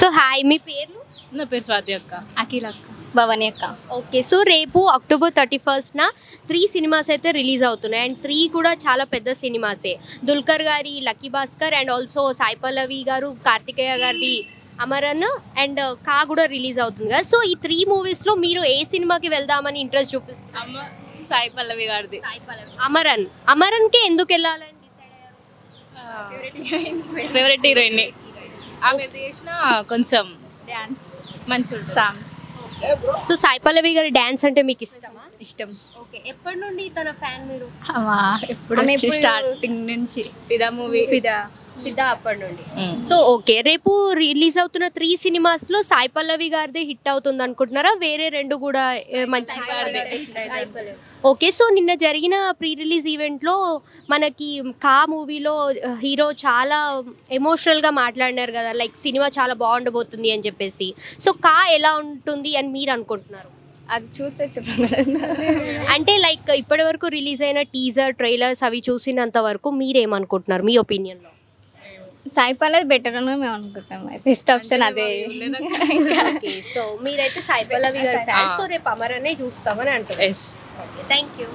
So hi మీ పేర్లు? నా పేరు స్వాతి అక్క. అఖిల్ అక్క. భవాని అక్క. ఓకే సో రేపు అక్టోబర్ థర్టీ ఫస్ట్న త్రీ సినిమాస్ అయితే రిలీజ్ అవుతున్నాయి. అండ్ త్రీ కూడా చాలా పెద్ద సినిమాసే. దుల్కర్ గారి lucky Bhaskar and also Sai Pallavi garu Karthikeya గారిది అమరన్ అండ్ కా కూడా రిలీజ్ అవుతుంది కదా. సో ఈ త్రీ మూవీస్లో మీరు ఏ సినిమాకి వెళ్దామని ఇంట్రెస్ట్ చూపిస్తారు అమ్మ సాయి పల్లవి గారిది. అమరన్. అమరన్కి ఎందుకు వెళ్ళాలని ఫేవరెట్ హీరోయిన్. ఆమె చేసిన కొంచెం డాన్స్ మంచి సాంగ్స్ సో సాయి పల్లవి గారి డ్యాన్స్ అంటే మీకు ఇష్టమా? ఇష్టం. ఓకే ఎప్పటి నుండి తన ఫ్యాన్ మీరు? ఎప్పుడు- స్టార్టింగ్ నుంచి. ఫిదా మూవీ ఫిదా. సిద్ధా అప్పటి నుండి. So okay. రేపు రిలీజ్ అవుతున్న త్రీ సినిమాస్లో సాయి పల్లవి గారిదే హిట్ అవుతుంది అనుకుంటున్నారా? వేరే రెండు కూడా మంచి ఓకే. సో నిన్న జరిగిన ప్రీ రిలీజ్ ఈవెంట్లో మనకి కా మూవీలో హీరో చాలా ఎమోషనల్గా మాట్లాడినారు కదా. లైక్ సినిమా చాలా బాగుండబోతుంది అని చెప్పేసి. సో కా ఎలా ఉంటుంది అని మీరు అనుకుంటున్నారు? అది చూస్తే చెప్పగలను అంటే లైక్ ఇప్పటి వరకు రిలీజ్ అయిన టీజర్ ట్రైలర్స్ అవి చూసినంత వరకు మీరేమనుకుంటున్నారు? మీ ఒపీనియన్లో. సాయి పల్లవి బెటర్ అని మేము అనుకుంటాం బెస్ట్ ఆప్షన్ అదే సో మీరైతే సాయి పల్లవి గారి ఫ్యాన్ సో రేపు అమరనే చూస్తామని అంటారు ఎస్ థ్యాంక్ యూ